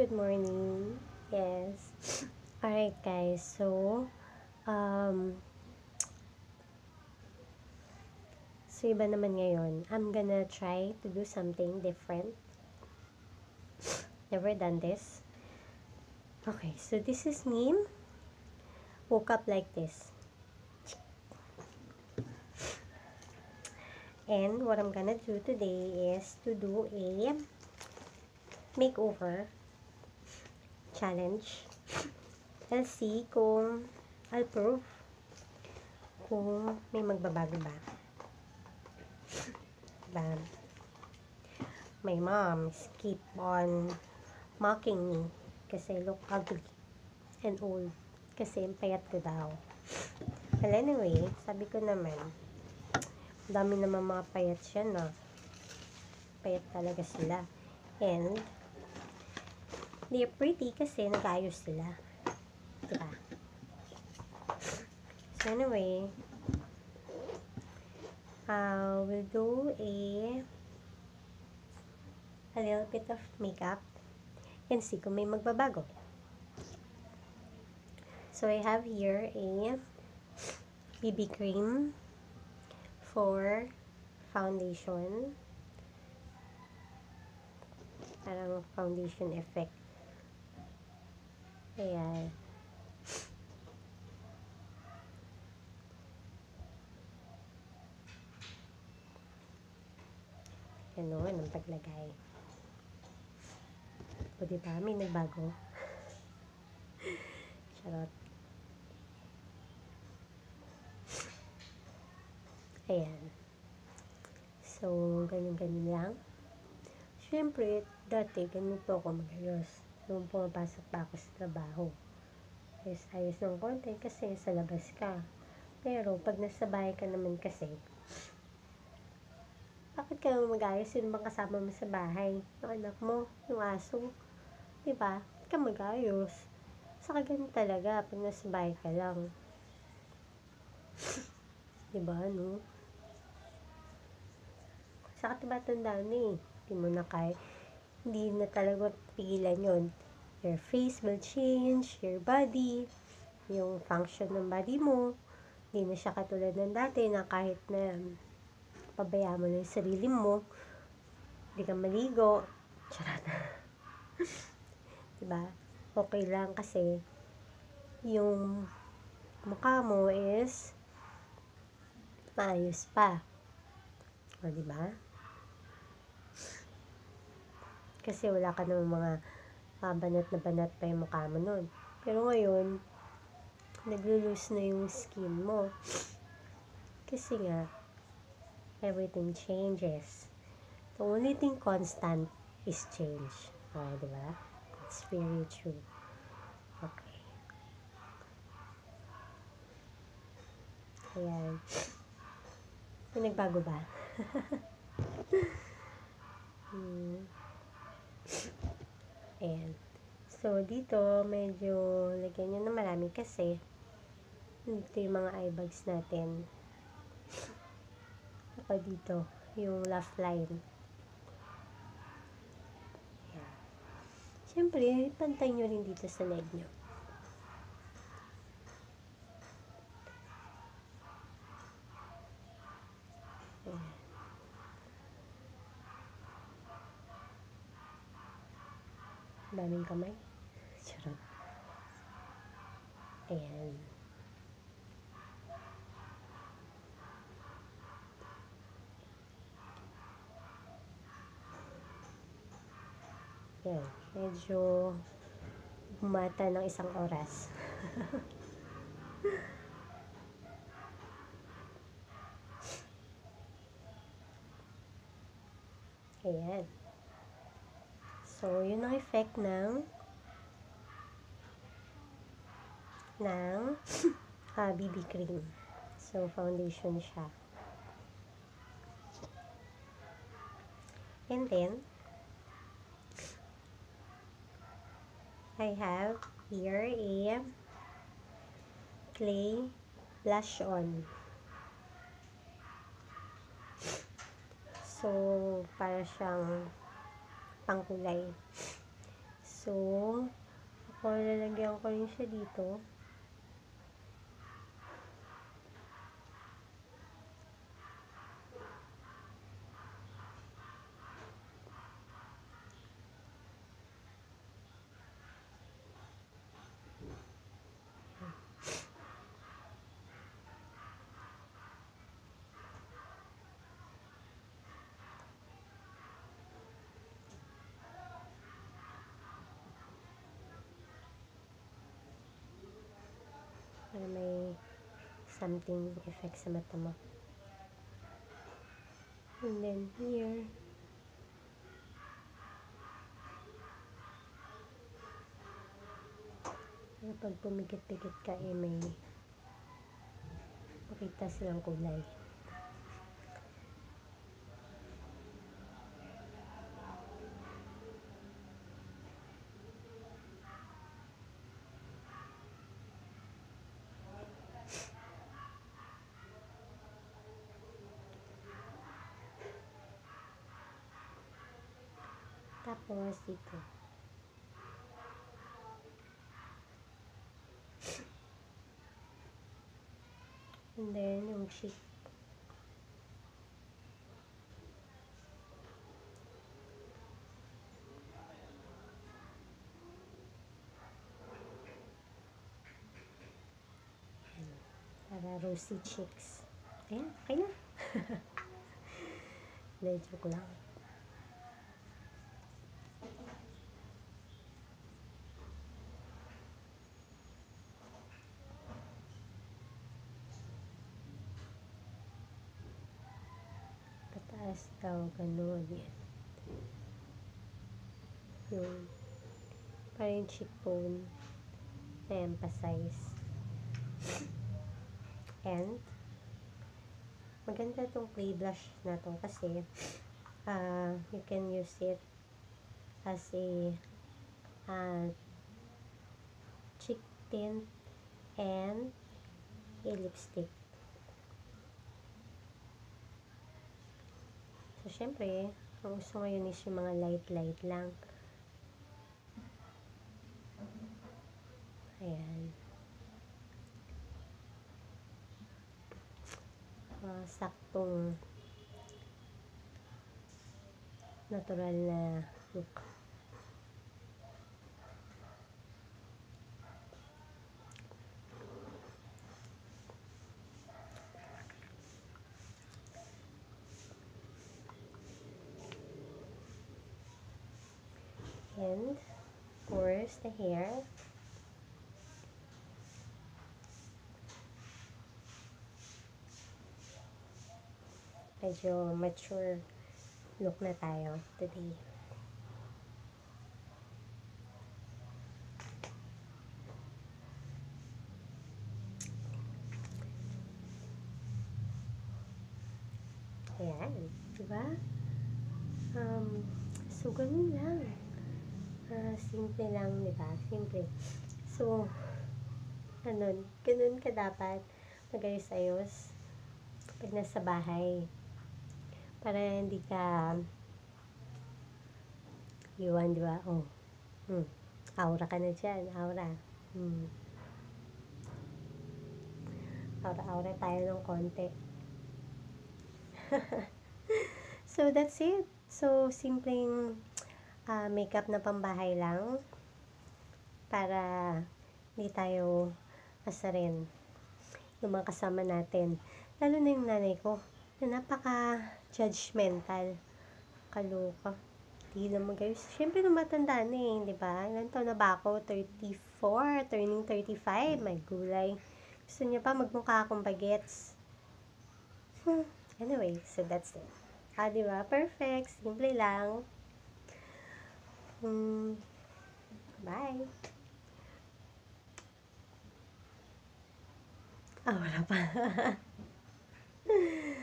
good morning. Yes. Alright guys, so um So iba naman ngayon. I'm gonna try to do something different. Never done this. Okay, so this is me. Woke up like this. And what I'm gonna do today is to do a makeover challenge. I'll see kung I'll prove kung may magbabago ba. Diba? My mom keep on mocking me kasi look ugly and old kasi payat ko daw. Well, anyway, sabi ko naman, dami naman mga payat siya, no? Payat talaga sila. And, they're pretty kasi nag-ayos sila. Diba? So, anyway, uh, we'll do a a little bit of makeup and see kung may magbabago. So, I have here a BB cream for foundation. Parang foundation effect. Ayan. Ganun ang paglagay. O diba, may nagbago. Charot. Ayan. So, ganyan-ganyan lang. Siyempre, dati, ganito ako magayos. Nung pumapasok pa ako sa trabaho. Ayos-ayos ng konti kasi sa labas ka. Pero, pag nasa bahay ka naman kasi, bakit ka mag-ayos? Sino bang kasama mo sa bahay? Yung anak mo, yung aso. Diba? Bakit ka mag-ayos? Saka ganun talaga pag nasa bahay ka lang. diba, no? Saka diba tanda na eh. Hindi mo na kaya, hindi na talaga pigilan yon Your face will change, your body, yung function ng body mo. Hindi na siya katulad ng dati na kahit na pabayaan mo na yung sarili mo, hindi ka maligo, charot. diba? Okay lang kasi yung mukha mo is maayos pa. O, diba? Kasi wala ka namang mga uh, banat na banat pa yung mukha mo nun. Pero ngayon, naglo-lose na yung skin mo. Kasi nga, everything changes. The only thing constant is change. Oh, di ba? That's very true. Okay. Ayan. May nagbago ba? hmm. Ayan. So, dito, medyo lagyan nyo na marami kasi dito yung mga eye bags natin. Saka dito, yung laugh line. Ayan. Siyempre, pantay nyo rin dito sa leg nyo. Daming kamay. Charot. Ayan. Yan. Medyo bumata ng isang oras. Ayan. So, yun ang effect ng ng uh, BB cream. So, foundation siya. And then, I have here a clay blush on. So, para siyang pangkulay. So, ako lalagyan ko rin siya dito. Para may something effect sa mata mo. And then here, Pero pag pumikit-pikit ka, eh may makita silang kulay. Tapos dito. And then yung cheek. Para rosy cheeks. Ayan, okay na. Joke lang. Pataas daw, ganun. Yan. Yung parang cheekbone na emphasize. And, maganda tong clay blush na to kasi uh, you can use it as a uh, cheek tint and a lipstick. So, syempre, ang gusto ngayon is yung mga light-light lang. Ayan. Uh, saktong natural na look. And, of course, the hair. Medyo mature look na tayo today. Ayan, diba? Um, so, ganun lang. Ah, simple lang, di ba? Simple. So, ano, ganun ka dapat magayos-ayos pag nasa bahay. Para hindi ka iwan, di ba? Oh, hmm. aura ka na dyan, aura. Hmm. Aura-aura tayo ng konti. so, that's it. So, simpleng uh, makeup na pambahay lang para hindi tayo asarin yung mga kasama natin. Lalo na yung nanay ko na napaka-judgmental. Kaloka. Hindi naman kayo. Siyempre, matanda na eh, di ba? Ilan taon na ba ako? 34, turning 35. May gulay. Gusto niya pa magmukha akong bagets. Hmm. Anyway, so that's it. Ah, di ba? Perfect. Simple lang. Bye! Ah, wala pa.